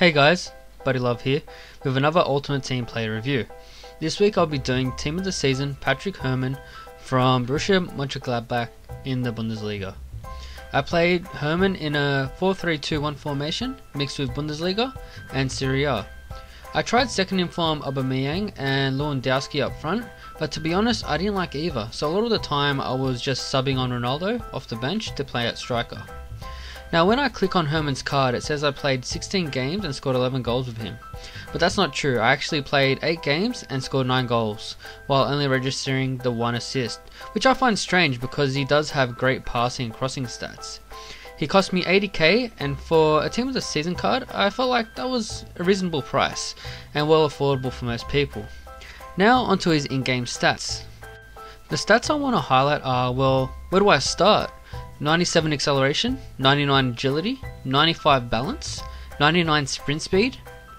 Hey guys, Buddy Love here with another Ultimate Team player review. This week I'll be doing Team of the Season Patrick Herrmann from Borussia Mönchengladbach in the Bundesliga. I played Herrmann in a 4-3-2-1 formation mixed with Bundesliga and Serie A. I tried second in form Aubameyang and Lewandowski up front, but to be honest I didn't like either, so a lot of the time I was just subbing on Ronaldo off the bench to play at striker. Now when I click on Herrmann's card it says I played 16 games and scored 11 goals with him. But that's not true, I actually played 8 games and scored 9 goals, while only registering the 1 assist, which I find strange because he does have great passing and crossing stats. He cost me 80k and for a team with a season card I felt like that was a reasonable price and well affordable for most people. Now onto his in-game stats. The stats I want to highlight are, well, where do I start? 97 acceleration, 99 agility, 95 balance, 99 sprint speed,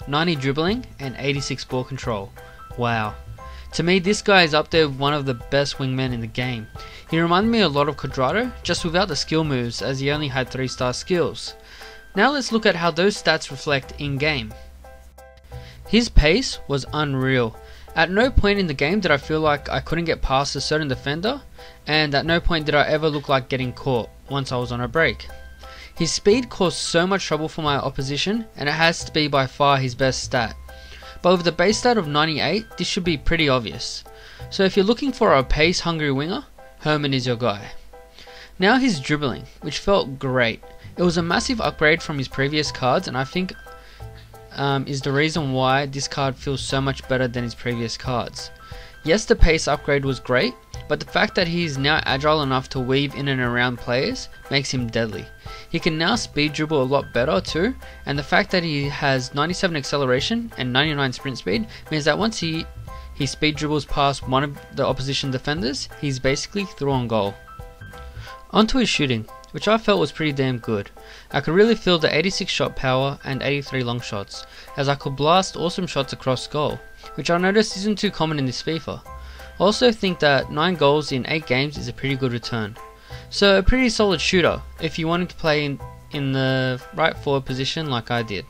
90 dribbling, and 86 ball control. Wow. To me, this guy is up there with one of the best wingmen in the game. He reminded me a lot of Cuadrado, just without the skill moves, as he only had 3 star skills. Now let's look at how those stats reflect in game. His pace was unreal. At no point in the game did I feel like I couldn't get past a certain defender, and at no point did I ever look like getting caught once I was on a break. His speed caused so much trouble for my opposition, and it has to be by far his best stat. But with the base stat of 98, this should be pretty obvious. So if you're looking for a pace hungry winger, Herrmann is your guy. Now his dribbling, which felt great. It was a massive upgrade from his previous cards, and I think um, is the reason why this card feels so much better than his previous cards. Yes, the pace upgrade was great, but the fact that he is now agile enough to weave in and around players makes him deadly. He can now speed dribble a lot better too, and the fact that he has 97 acceleration and 99 sprint speed means that once he he speed dribbles past one of the opposition defenders, he's basically through on goal. Onto his shooting which I felt was pretty damn good. I could really feel the 86 shot power and 83 long shots, as I could blast awesome shots across goal, which I noticed isn't too common in this FIFA. I also think that 9 goals in 8 games is a pretty good return. So a pretty solid shooter, if you wanted to play in, in the right forward position like I did.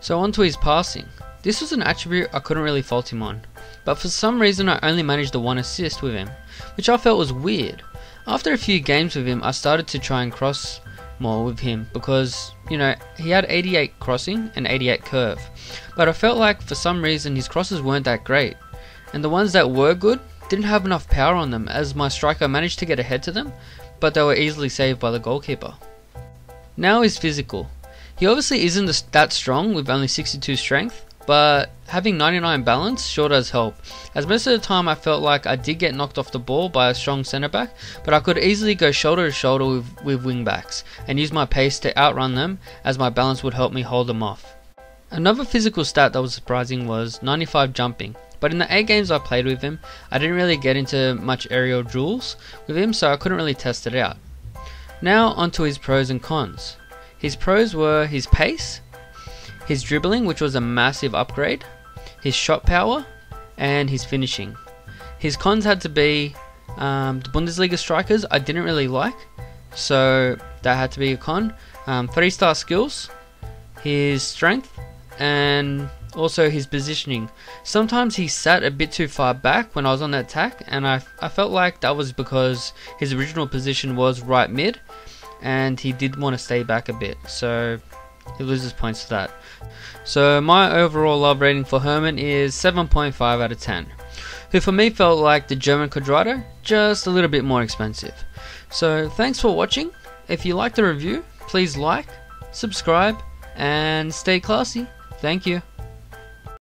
So on to his passing. This was an attribute I couldn't really fault him on, but for some reason I only managed the one assist with him, which I felt was weird. After a few games with him, I started to try and cross more with him because, you know, he had 88 crossing and 88 curve. But I felt like for some reason his crosses weren't that great. And the ones that were good didn't have enough power on them as my striker managed to get ahead to them, but they were easily saved by the goalkeeper. Now he's physical. He obviously isn't that strong with only 62 strength, but having 99 balance sure does help, as most of the time I felt like I did get knocked off the ball by a strong centre back, but I could easily go shoulder to shoulder with, with wing backs and use my pace to outrun them as my balance would help me hold them off. Another physical stat that was surprising was 95 jumping, but in the 8 games I played with him, I didn't really get into much aerial duels with him so I couldn't really test it out. Now onto his pros and cons. His pros were his pace, his dribbling, which was a massive upgrade, his shot power, and his finishing. His cons had to be um, the Bundesliga strikers I didn't really like, so that had to be a con. Um, three star skills, his strength, and also his positioning. Sometimes he sat a bit too far back when I was on that attack, and I, I felt like that was because his original position was right mid, and he did want to stay back a bit. So he loses points to that. So my overall love rating for Herrmann is 7.5 out of 10, who for me felt like the German Cuadrado, just a little bit more expensive. So thanks for watching. If you liked the review, please like, subscribe, and stay classy. Thank you.